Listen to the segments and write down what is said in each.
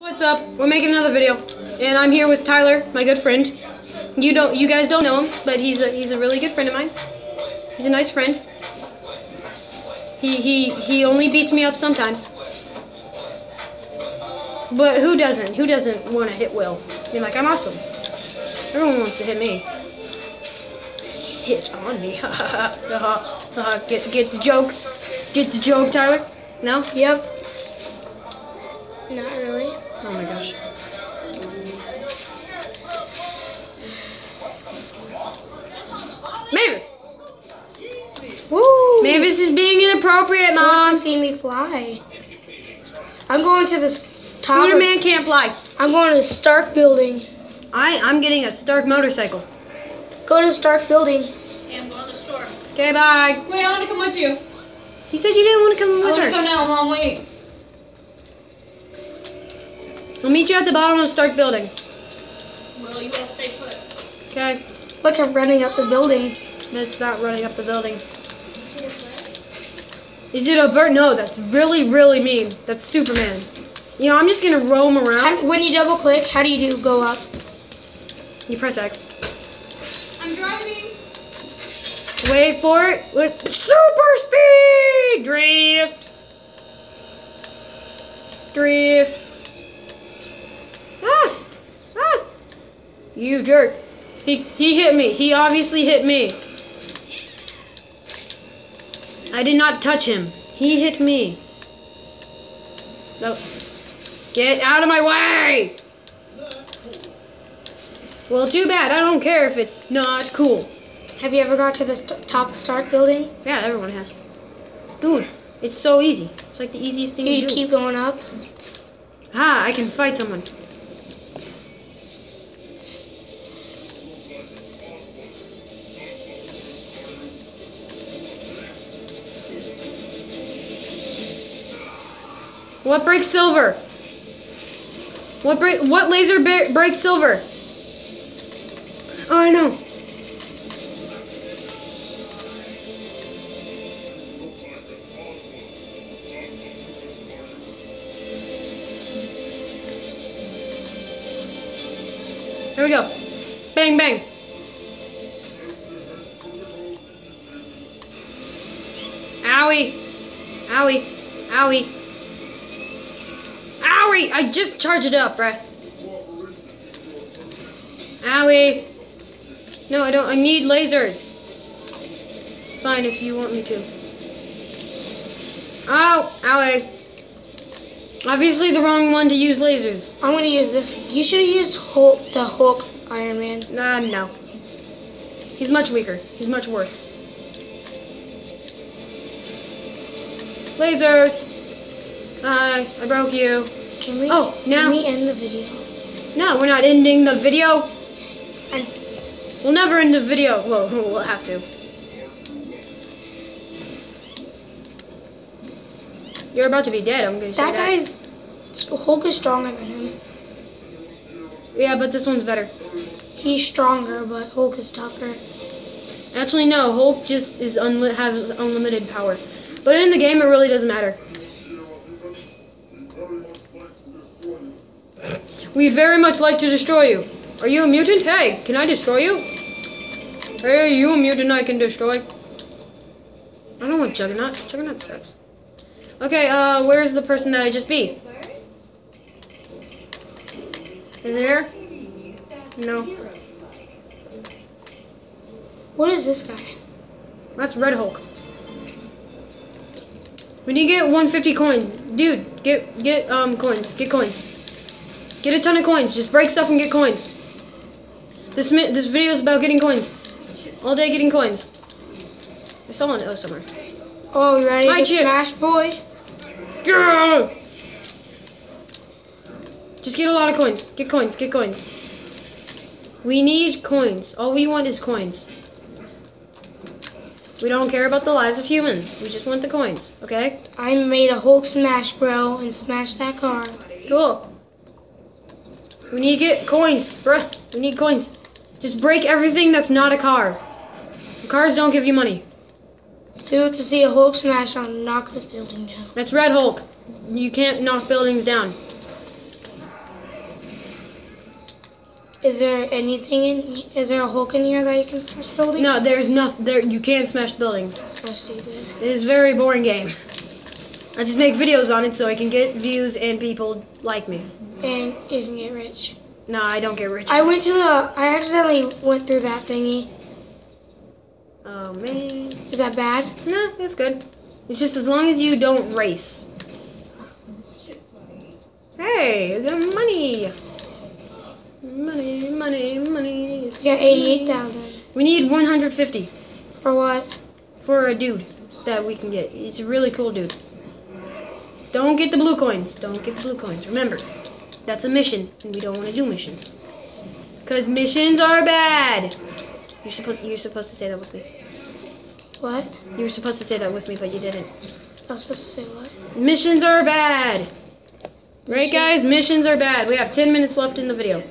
What's up? We're making another video, and I'm here with Tyler, my good friend. You don't, you guys don't know him, but he's a he's a really good friend of mine. He's a nice friend. He he he only beats me up sometimes. But who doesn't? Who doesn't want to hit Will? I mean, like I'm awesome. Everyone wants to hit me. Hit on me. get get the joke. Get the joke, Tyler. No? Yep. Not really. Oh my gosh. Mavis! Woo! Mavis is being inappropriate, Mom! to see me fly. I'm going to the top. Scooter Man can't fly. I'm going to the Stark building. I, I'm getting a Stark motorcycle. Go to the Stark building. And go to the store. Okay, bye. Wait, I want to come with you. You said you didn't want to come I with want to her. come now, Mom. Wait. I'll meet you at the bottom of the Stark building. Well, you want to stay put. Okay? Look, I'm running up the building. It's not running up the building. Is it a bird? No, that's really, really mean. That's Superman. You know, I'm just gonna roam around. How, when you double click, how do you do go up? You press X. I'm driving. Wait for it. With super speed! Drift. Drift. Ah! Ah! You jerk. He, he hit me. He obviously hit me. I did not touch him. He hit me. No. Get out of my way! Well, too bad. I don't care if it's not cool. Have you ever got to the st- top of Stark building? Yeah, everyone has. Dude, it's so easy. It's like the easiest thing You to do. keep going up. ah, I can fight someone. What breaks silver? What break? What laser breaks silver? Oh, I know. Here we go. Bang, bang. Owie. Owie. Owie. I just charged it up, bruh. Owie. No, I don't. I need lasers. Fine, if you want me to. Oh, owie. Obviously the wrong one to use lasers. I'm gonna use this. You should have used Hulk, the Hulk Iron Man. Nah, no. He's much weaker. He's much worse. Lasers! Hi, I broke you. Can we? Oh, now- Can we end the video? No, we're not ending the video. And We'll never end the video. Well, we'll have to. You're about to be dead, I'm gonna say that that. guy's Hulk is stronger than him. Yeah, but this one's better. He's stronger, but Hulk is tougher. Actually, no. Hulk just is unli- has unlimited power. But in the game, it really doesn't matter. We'd very much like to destroy you. Are you a mutant? Hey, can I destroy you? Hey, you a mutant I can destroy. I don't want Juggernaut. Juggernaut sucks. Okay, uh, where's the person that I just beat? Is it here? No. What is this guy? That's Red Hulk. We need to get 150 coins. Dude, get get um coins. Get coins. Get a ton of coins. Just break stuff and get coins. This this video is about getting coins. All day getting coins. There's someone oh somewhere. Oh, you ready Hi, to Chip. smash, boy? Yeah! Just get a lot of coins. Get coins. Get coins. We need coins. All we want is coins. We don't care about the lives of humans. We just want the coins. Okay? I made a Hulk smash, bro, and smashed that car. Cool. We need to get coins, bruh. We need coins. Just break everything that's not a car. Cars don't give you money. Who to see a Hulk smash on knock this building down? That's Red Hulk. You can't knock buildings down. Is there anything in? Is there a Hulk in here that you can smash buildings? No, there's nothing. There, you can't smash buildings. That's stupid. It is a very boring game. I just make videos on it so I can get views and people like me. And you can get rich. No, I don't get rich. I went to the. I accidentally went through that thingy. oh man. Is that bad? No, it's good. It's just as long as you don't race. Hey, the money. Money, money, money. I got eighty-eight thousand. We need 150 For what? for a dude that we can get. It's a really cool dude. Don't get the blue coins. Don't get the blue coins. Remember, that's a mission, and we don't want to do missions. Cause missions are bad. You're supposed you're supposed to say that with me. What? You were supposed to say that with me, but you didn't. I was supposed to say what? Missions are bad. Right, guys? Missions are bad. We have 10 minutes left in the video.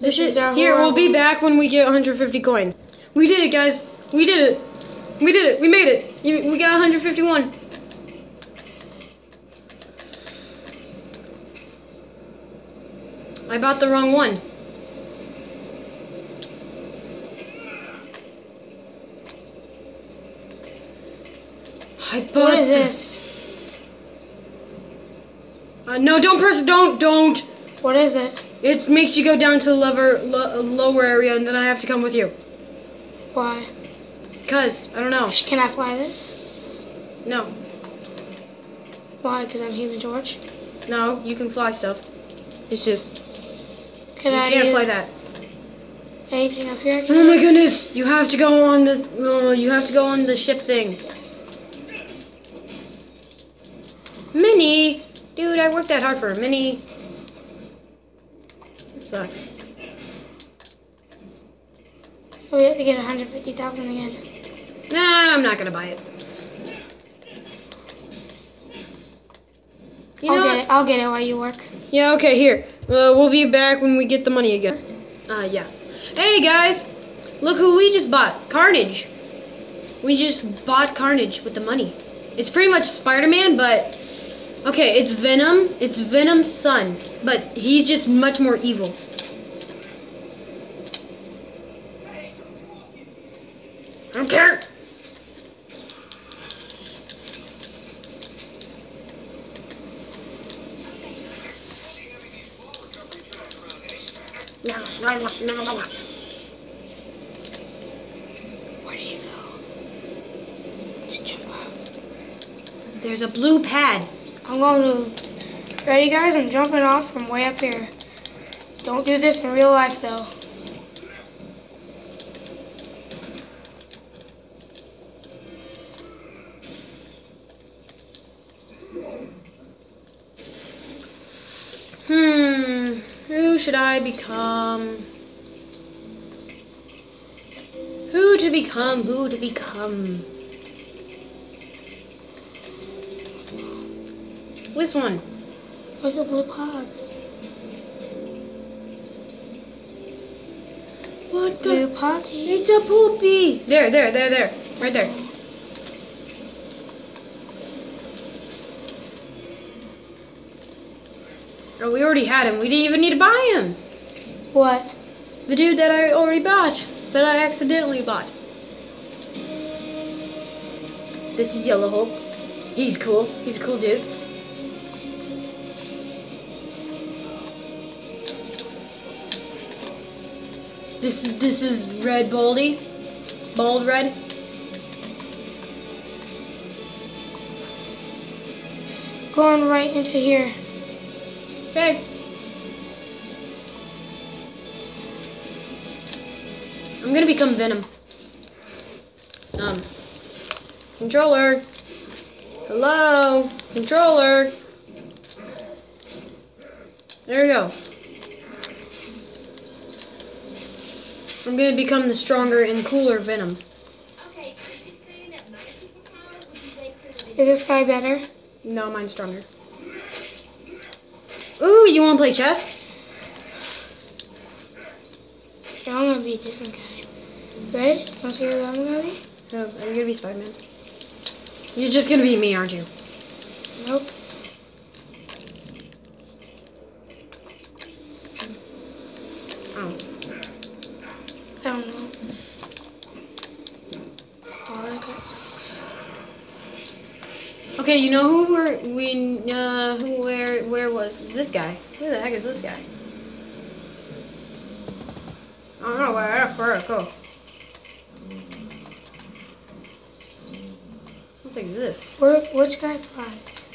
This Missions is here. We'll be back when we get 150 coins. We did it, guys. We did it. We did it. We made it. We got 151. I bought the wrong one. I bought What is this? Uh, no, don't press. Don't, don't. What is it? It makes you go down to the lower, lo- lower area, and then I have to come with you. Why? Cause I don't know. Can I fly this? No, Why? Because I'm Human Torch. no, you can fly stuff. It's just Can you I can't use fly that. anything up here? I can Oh my goodness! You have to go on the. Oh, you have to go on the ship thing. Mini, dude, I worked that hard for a mini. It sucks. So we have to get 150,000 again. Nah, I'm not gonna buy it. You I'll know get what? it. I'll get it while you work. Yeah, okay, here. Uh, we'll be back when we get the money again. Uh, yeah. Hey, guys! Look who we just bought. Carnage. We just bought Carnage with the money. It's pretty much Spider-Man, but... Okay, it's Venom. It's Venom's son. But he's just much more evil. I don't care! Where do you go? Just jump off. There's a blue pad. I'm going to. Ready, guys? I'm jumping off from way up here. Don't do this in real life, though. Should I become? Who to become? Who to become? This one. Where's the blue pods? What Blue the? potty. It's a poopy. There, there, there, there. Right there. We already had him. We didn't even need to buy him. What? The dude that I already bought. That I accidentally bought. This is Yellow Hulk. He's cool. He's a cool dude. This is this is Red Baldy. Bald Red. Going right into here. Okay. I'm gonna become Venom. Um. Controller. Hello? Controller. There we go. I'm gonna become the stronger and cooler Venom. Is this guy better? No, mine's stronger. Ooh, you wanna play chess? No, I'm gonna be a different guy. Ready? Wanna see who I'm gonna be? No, are you gonna be Spider-Man? You're just gonna be me, aren't you? Nope. Okay, you know who we're we uh who where where was this guy? Who the heck is this guy? I don't know where where to go. What the heck is this? Where, which guy flies?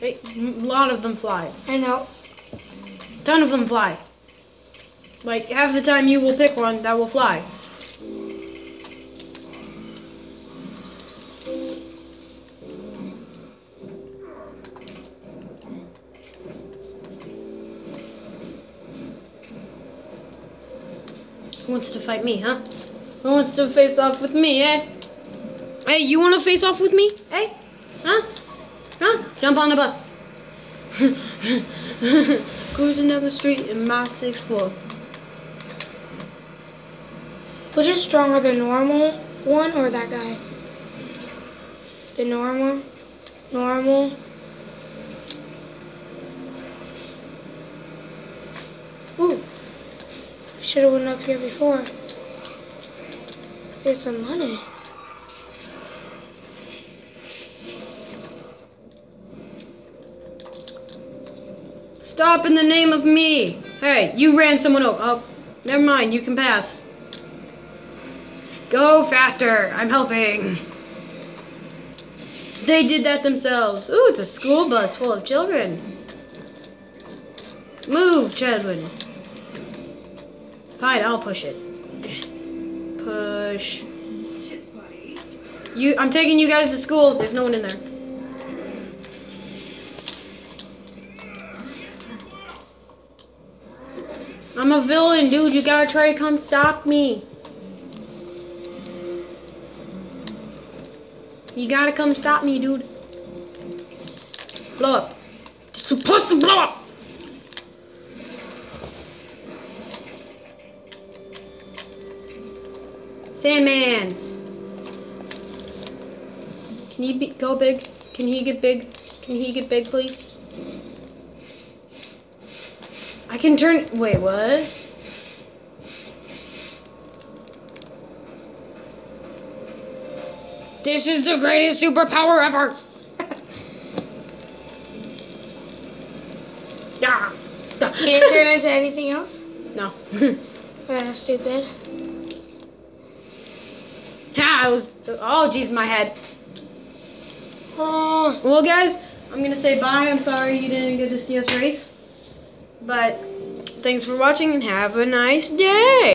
A lot of them fly. I know. A ton of them fly. Like half the time you will pick one that will fly. Who wants to fight me, huh? Who wants to face off with me, eh? Hey, you want to face off with me? eh? Huh? Huh? Jump on the bus. Cruising down the street in my six four. Which is stronger, the normal one or that guy? The normal? Normal? Ooh. Should have went up here before. Get some money. Stop in the name of me. Hey, you ran someone over. Oh, never mind. You can pass. Go faster. I'm helping. They did that themselves. Ooh, it's a school bus full of children. Move, children. Fine, I'll push it. Push. You, I'm taking you guys to school. There's no one in there. I'm a villain, dude. You gotta try to come stop me. You gotta come stop me, dude. Blow up. Supposed to blow up. Sandman. Can he be, go big? Can he get big? Can he get big, please? I can turn. Wait, what? This is the greatest superpower ever. ah, stop. Can it turn into anything else? no. That's stupid. Ah, I was. Oh, jeez, my head. Oh. Well, guys, I'm gonna say bye. I'm sorry you didn't get to see us race, but thanks for watching and have a nice day.